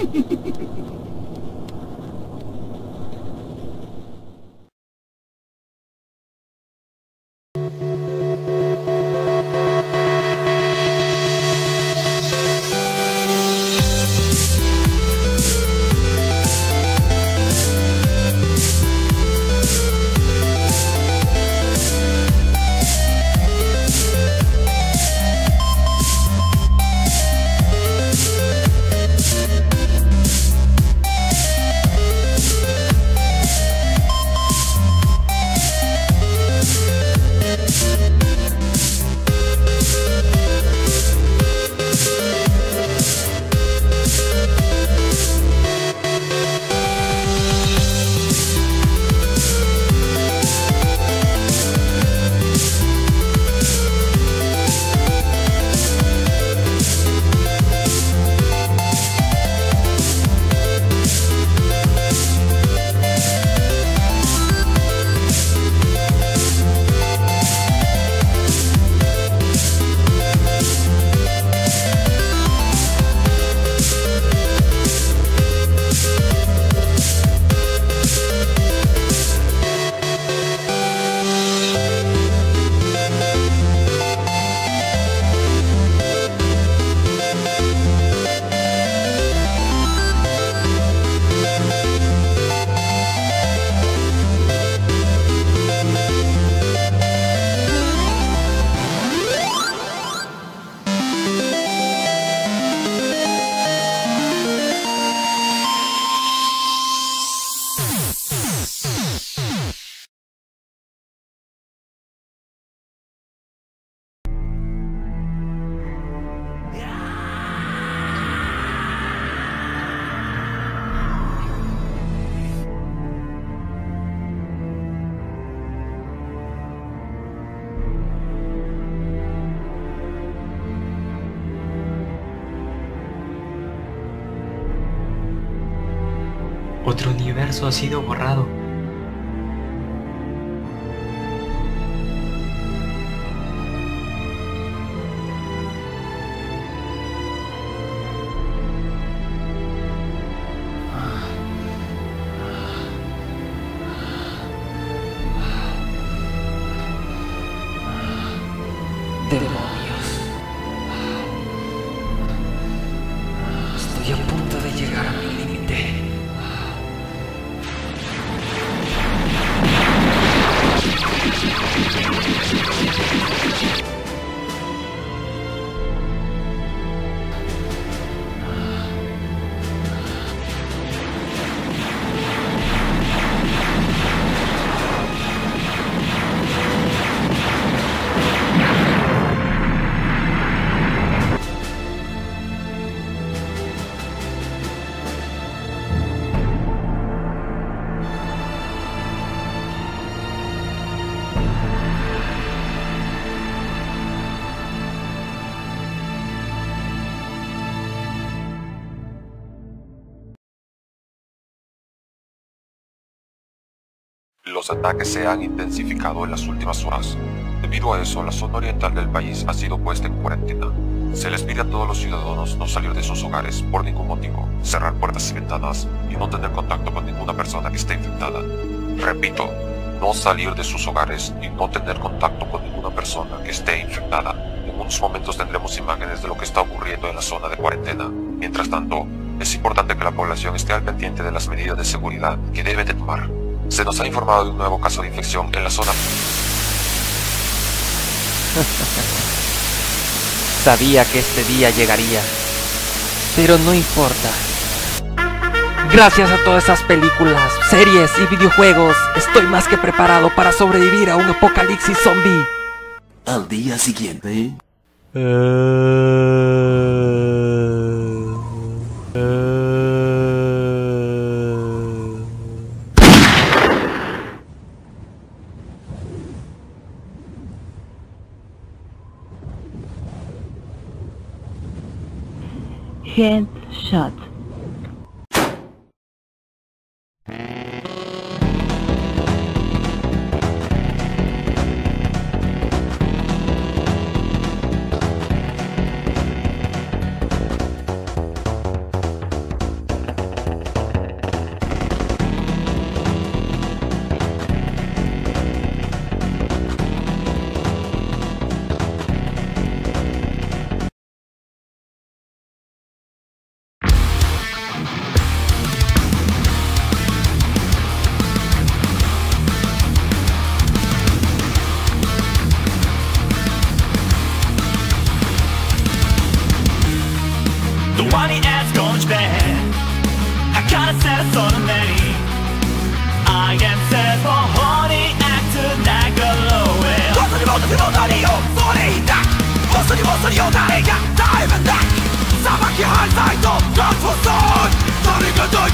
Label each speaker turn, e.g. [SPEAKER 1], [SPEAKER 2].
[SPEAKER 1] Ha, ha, ha. Otro universo ha sido borrado.
[SPEAKER 2] Los ataques se han intensificado en las últimas horas. Debido a eso, la zona oriental del país ha sido puesta en cuarentena. Se les pide a todos los ciudadanos no salir de sus hogares por ningún motivo, cerrar puertas y ventanas y no tener contacto con ninguna persona que esté infectada. Repito, no salir de sus hogares y no tener contacto con ninguna persona que esté infectada. En unos momentos tendremos imágenes de lo que está ocurriendo en la zona de cuarentena. Mientras tanto, es importante que la población esté al pendiente de las medidas de seguridad que debe de tomar. Se nos ha informado de un nuevo caso de infección en la zona.
[SPEAKER 3] Sabía que este día llegaría. Pero no importa. Gracias a todas esas películas, series y videojuegos, estoy más que preparado para sobrevivir a un apocalipsis zombie.
[SPEAKER 4] Al día siguiente, head shut.
[SPEAKER 5] Headshot.
[SPEAKER 6] The one he has gone bad I gotta set us on a many I am set for horny actor 長ろえ
[SPEAKER 7] 本当に本当にも何をそれいいんだ本当に本当によ誰がタイムだ裁き犯罪とガッツフォーサイ誰が大